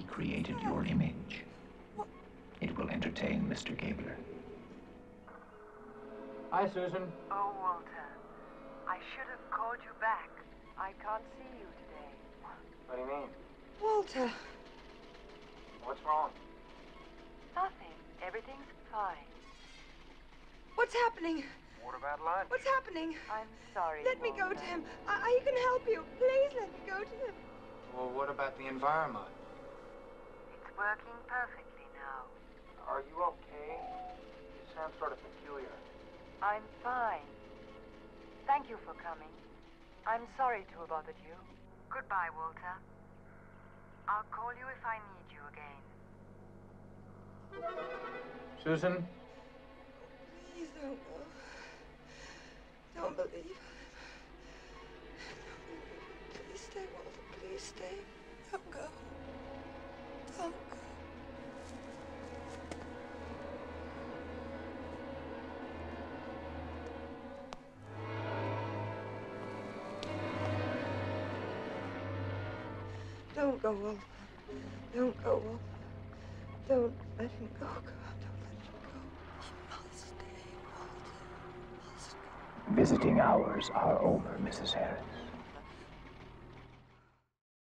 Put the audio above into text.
created your image. It will entertain Mr. Gabler. Hi, Susan. Oh, Walter. I should have called you back. I can't see you today. What do you mean? Walter. What's wrong? Nothing. Everything's fine. What's happening? What about lunch? What's happening? I'm sorry. Let me go to him. I, I can help you. Please let me go to him. Well, what about the environment? It's working perfectly now. Are you okay? You sound sort of peculiar. I'm fine. Thank you for coming. I'm sorry to have bothered you. Goodbye, Walter. I'll call you if I need you again. Susan? Please don't go. Don't believe. Please stay, Walter. Please stay. Don't go. Don't go. Walter. Don't go, Walter. Don't let him go. God, don't let him go. You must stay, Walter. Must go. Visiting hours are over, Mrs. Harris.